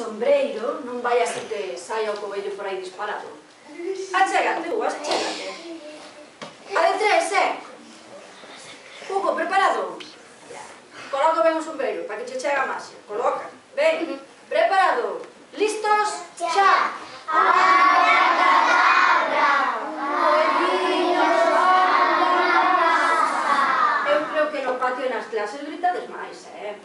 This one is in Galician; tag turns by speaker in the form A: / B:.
A: sombreiro non vai así que saia o coello por aí disparado. Achégate, Uvas, achégate. A de tres, eh? Hugo, preparado? Coloca ben o sombreiro, para que che chega a máxia. Coloca. Ben. Preparado. Listos? Xa. Eu creo que no patio e nas clases gritades máis, eh?